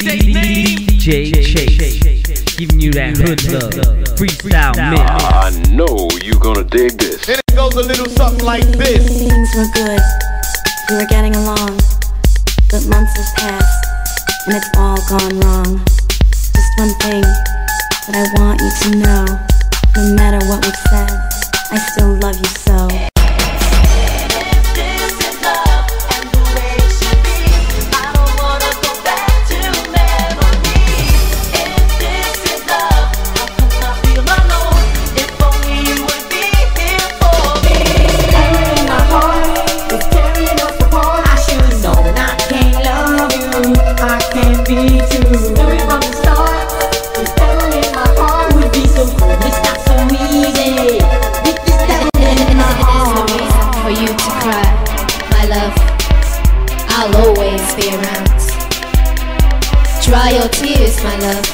DJ Chase, giving you that hood love, freestyle mix. I know you're gonna dig this. And it goes a little something like this. Things were good. We were getting along. But months have passed, and it's all gone wrong. Just one thing that I want you to know. No matter what we've said, I still love you so. your tears, my love.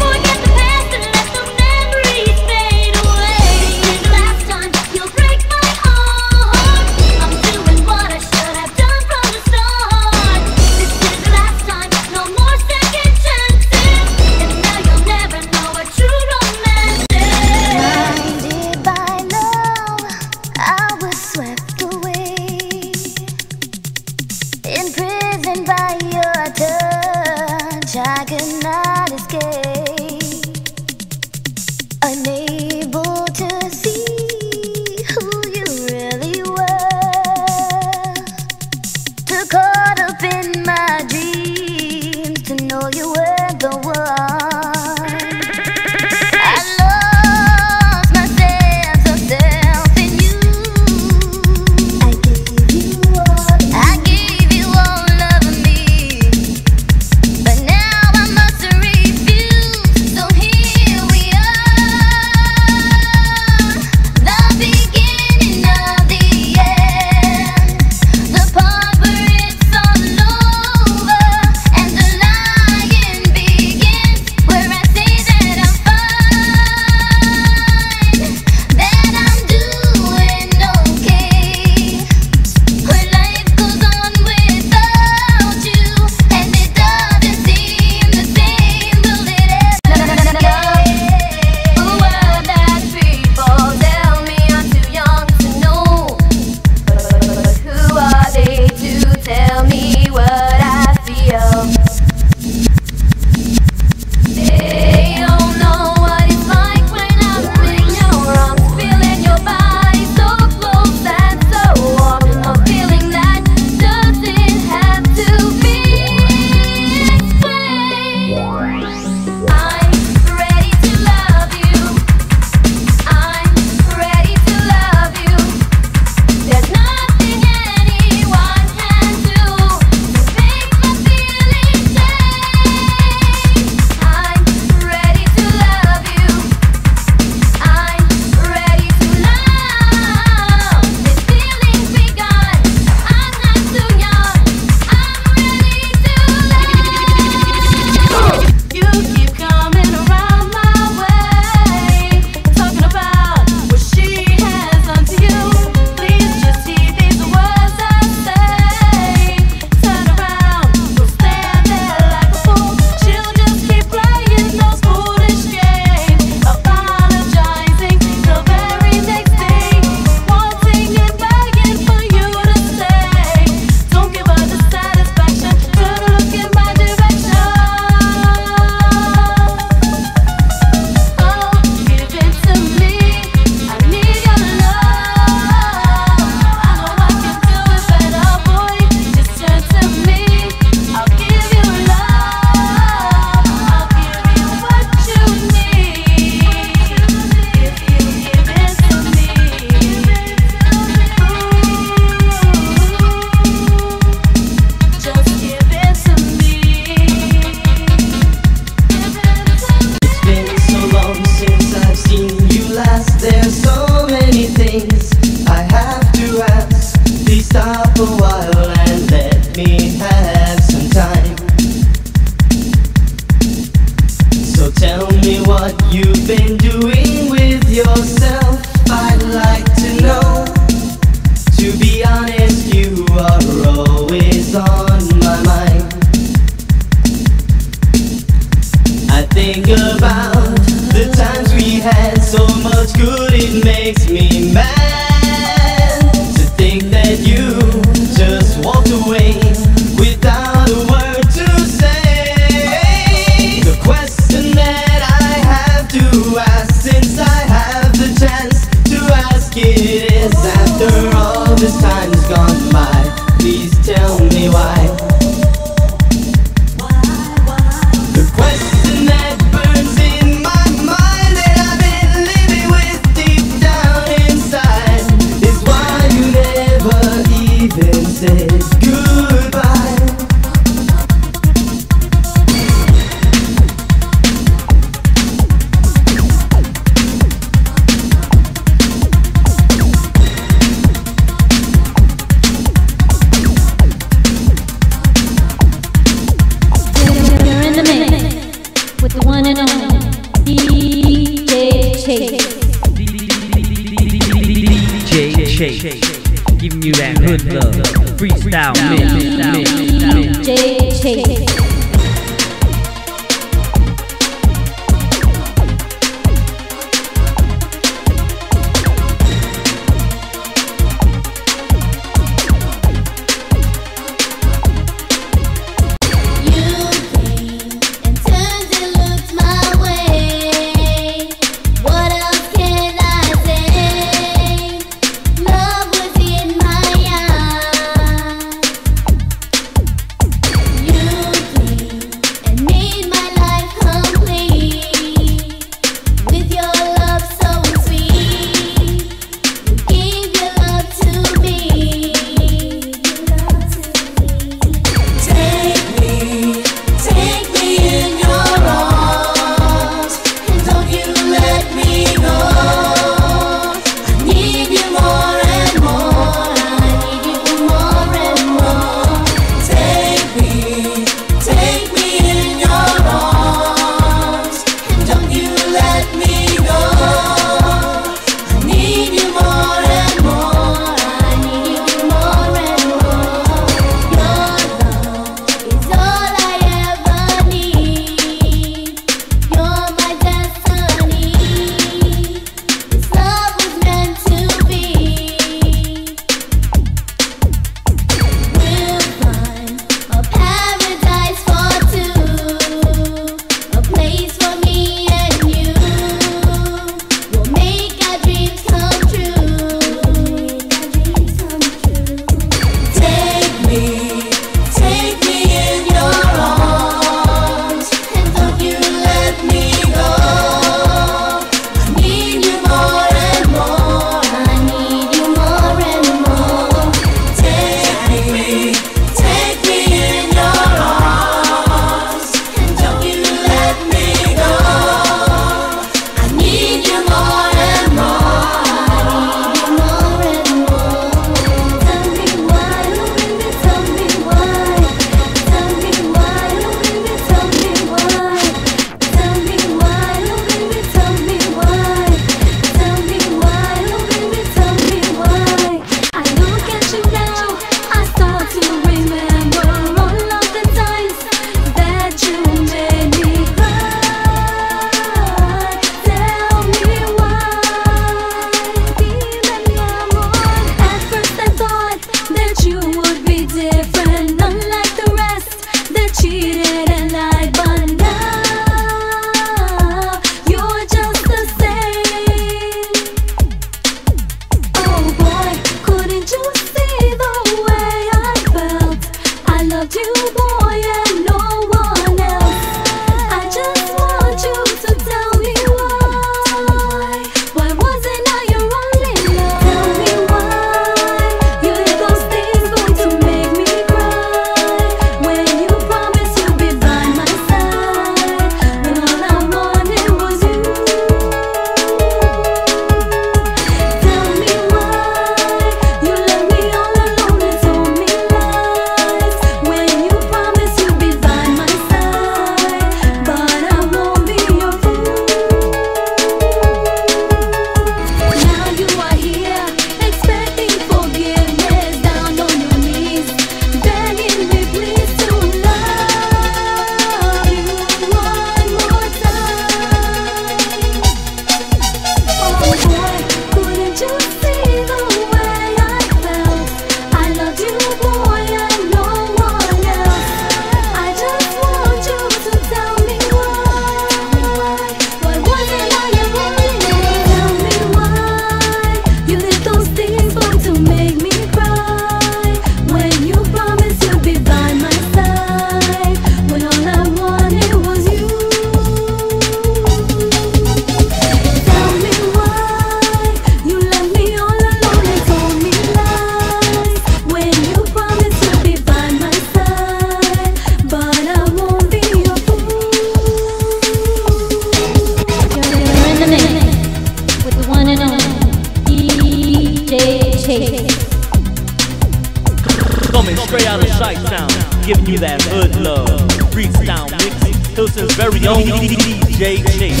you that hood love. Freestyle mix, Hilton's very own DJ Chase.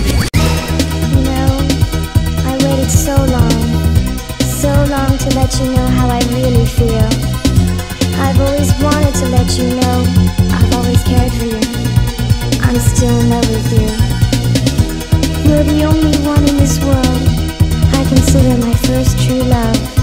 You know, I waited so long, so long to let you know how I really feel. I've always wanted to let you know I've always cared for you. I'm still in love with you. You're the only one in this world I consider my first true love.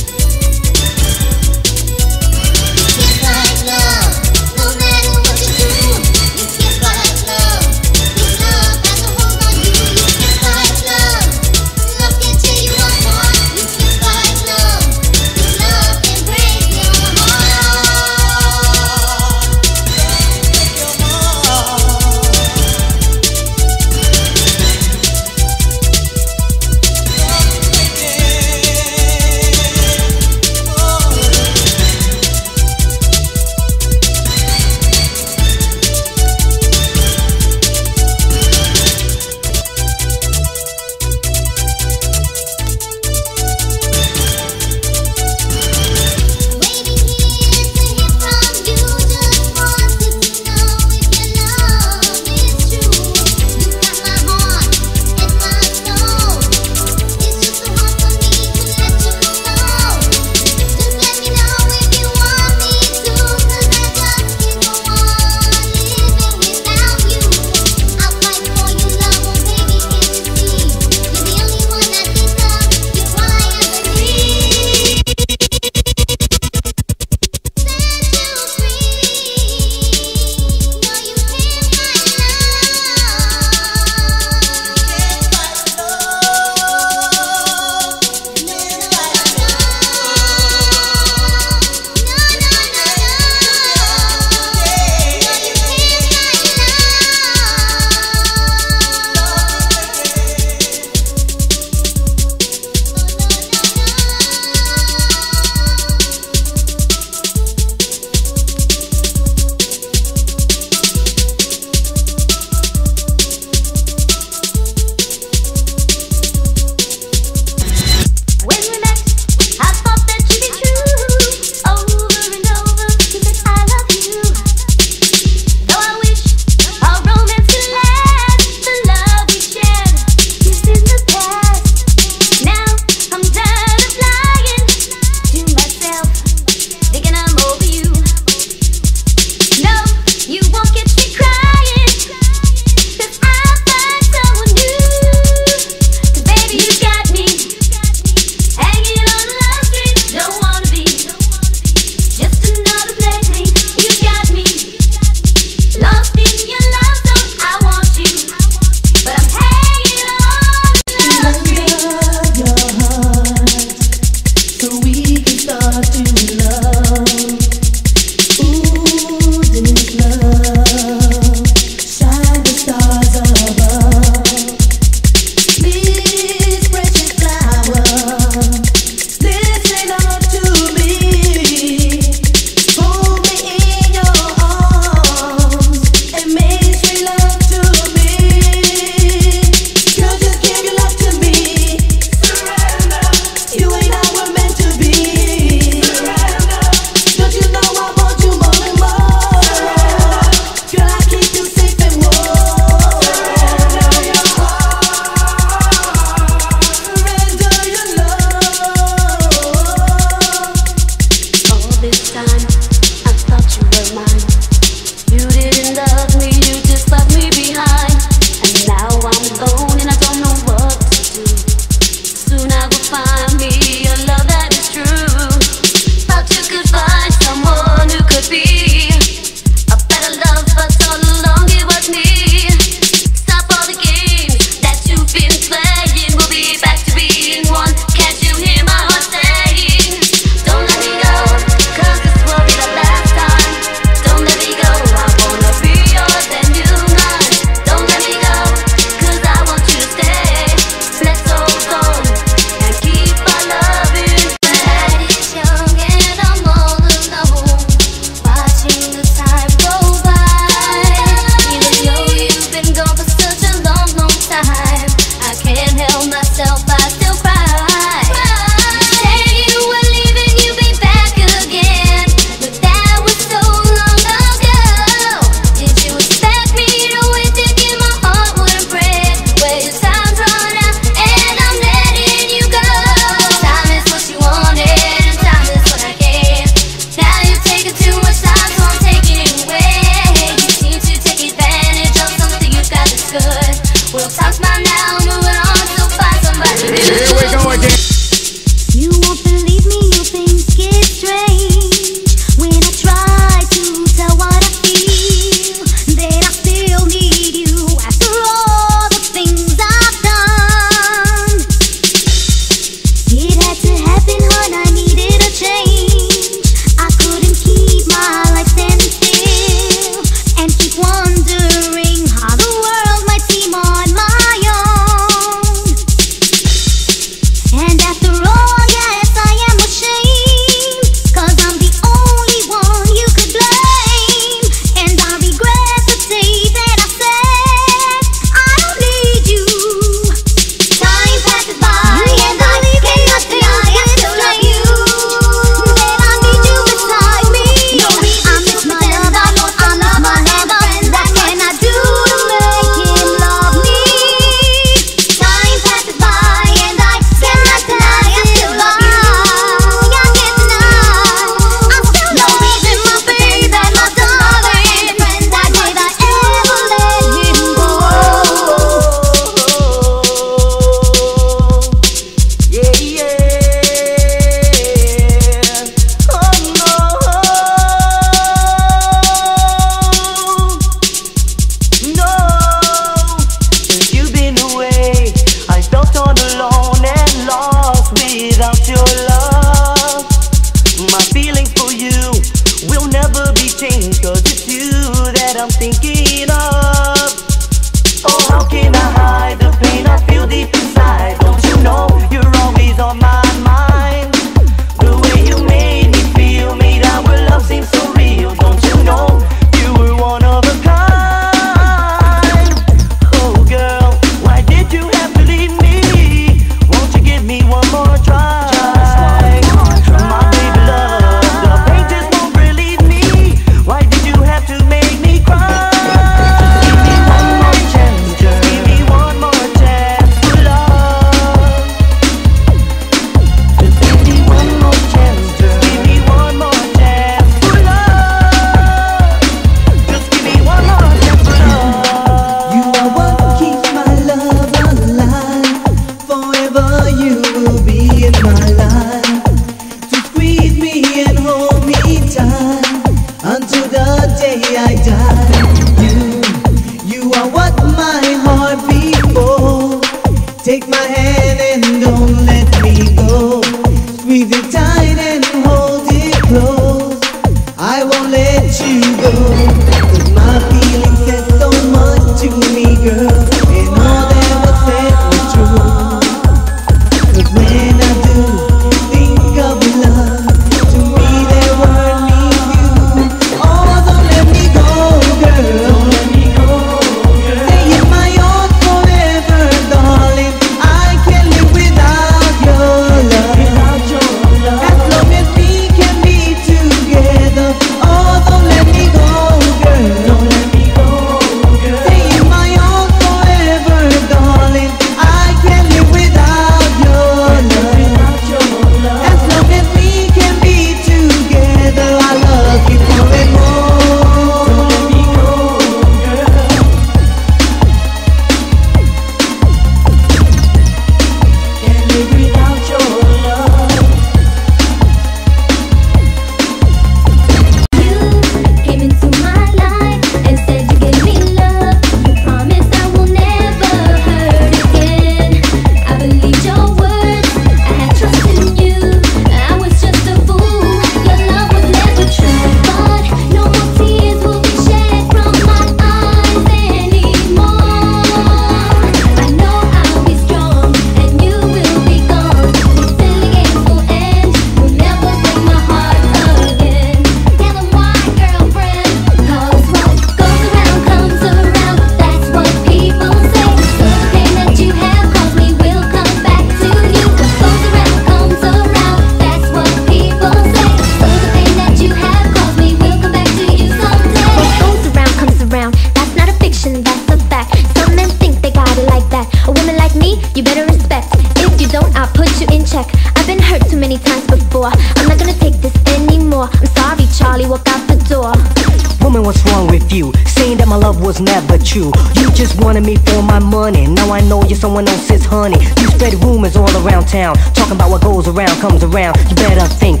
around. Talking about what goes around comes around. You better think